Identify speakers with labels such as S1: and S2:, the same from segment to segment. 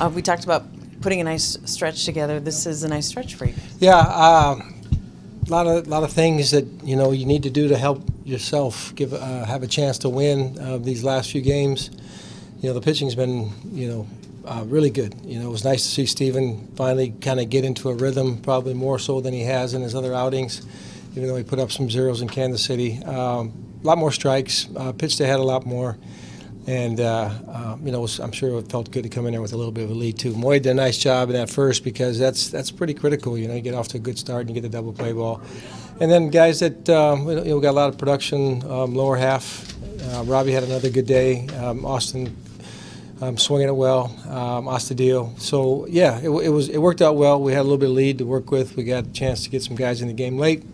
S1: Uh, we talked about putting a nice stretch together. This is a nice stretch for you.
S2: Yeah, a lot of lot of things that you know you need to do to help yourself give uh, have a chance to win uh, these last few games. You know, the pitching's been you know uh, really good. You know, it was nice to see Stephen finally kind of get into a rhythm, probably more so than he has in his other outings. Even though he put up some zeros in Kansas City, um, a lot more strikes, uh, pitched ahead a lot more. And, uh, uh, you know, I'm sure it felt good to come in there with a little bit of a lead, too. Moya did a nice job in that first because that's that's pretty critical. You know, you get off to a good start and you get the double play ball. And then guys that, um, you know, got a lot of production, um, lower half. Uh, Robbie had another good day. Um, Austin um, swinging it well. Um, Astudillo. So, yeah, it, it, was, it worked out well. We had a little bit of lead to work with. We got a chance to get some guys in the game late.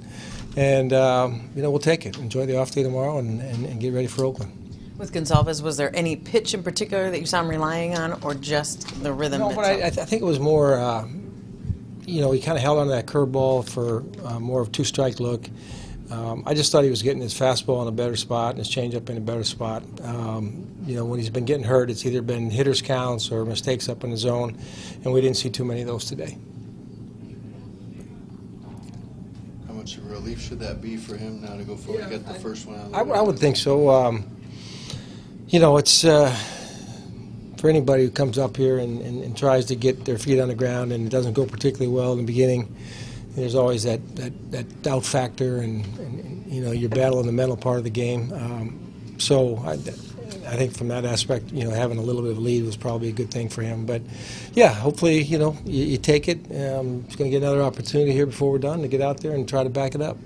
S2: And, um, you know, we'll take it. Enjoy the off day tomorrow and, and, and get ready for Oakland.
S1: With Gonsalves, was there any pitch in particular that you saw him relying on, or just the rhythm?
S2: No, but I, I, th- I think it was more. Uh, you know, he kind of held on to that curveball for uh, more of a two-strike look. Um, I just thought he was getting his fastball in a better spot and his changeup in a better spot. Um, you know, when he's been getting hurt, it's either been hitters counts or mistakes up in the zone, and we didn't see too many of those today.
S3: How much of a relief should that be for him now to go forward?
S2: Yeah,
S3: get the
S2: I-
S3: first one out of the
S2: I,
S3: way?
S2: I would think so. Um, you know, it's uh, for anybody who comes up here and, and, and tries to get their feet on the ground and it doesn't go particularly well in the beginning. There's always that, that, that doubt factor, and, and, you know you're battling the mental part of the game. Um, so I, I think from that aspect, you know, having a little bit of a lead was probably a good thing for him. But yeah, hopefully, you know, you, you take it. Um, he's going to get another opportunity here before we're done to get out there and try to back it up.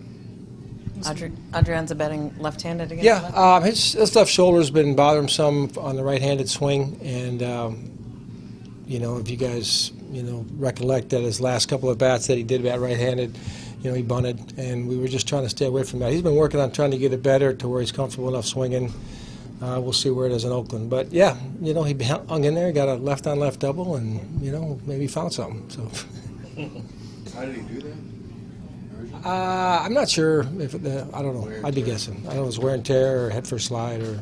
S1: Adri- Adrianza betting left-handed against
S2: Yeah,
S1: left?
S2: um, his, his left shoulder's been bothering him some on the right-handed swing, and um, you know, if you guys you know recollect that his last couple of bats that he did bat right-handed, you know, he bunted, and we were just trying to stay away from that. He's been working on trying to get it better to where he's comfortable enough swinging. Uh, we'll see where it is in Oakland, but yeah, you know, he hung in there, got a left-on-left double, and you know, maybe found something. So.
S3: How did he do that?
S2: Uh, I'm not sure if it, uh, I don't know. I'd be guessing. I don't know if it was wear and tear or head first slide or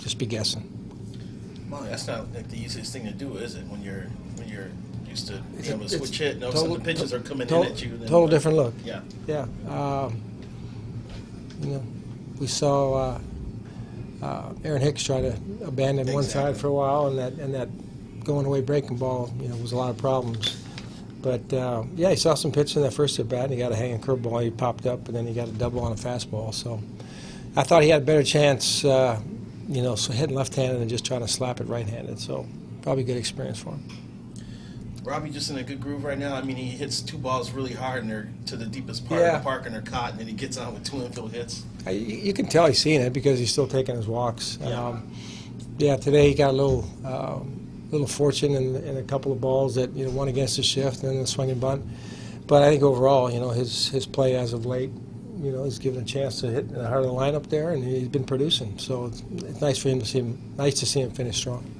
S2: just be guessing.
S4: Well, that's not like the easiest thing to do, is it? When you're when you're used to being able to switch hit, and all of a sudden the pitches are coming
S2: total,
S4: in at you. then-
S2: Total different look.
S4: Yeah.
S2: Yeah. Um, you know, we saw uh, uh, Aaron Hicks try to abandon one side for a while, and that and that going away breaking ball, you know, was a lot of problems. But uh, yeah, he saw some pitches in that first at bat, and he got a hanging curveball. He popped up, and then he got a double on a fastball. So I thought he had a better chance, uh, you know, so hitting left-handed and just trying to slap it right-handed. So probably a good experience for him.
S4: Robbie just in a good groove right now. I mean, he hits two balls really hard and they're to the deepest part
S2: Yeah.
S4: of the park and they're caught, and then he gets on with two infield hits.
S2: I- You you can tell he's seeing it because he's still taking his walks.
S4: Yeah.
S2: Um, yeah, today he got a little um, little fortune in, in a couple of balls that you know one against the shift and then the swing and bunt. But I think overall, you know, his his play as of late, you know, he's given a chance to hit in the heart of the lineup there, and he's been producing. So it's, it's nice for him to see him. Nice to see him finish strong.